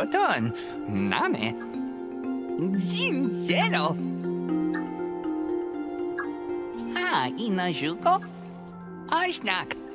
Ilitioton! Name! Sincero! A, ah, i na żuko? Ośnak!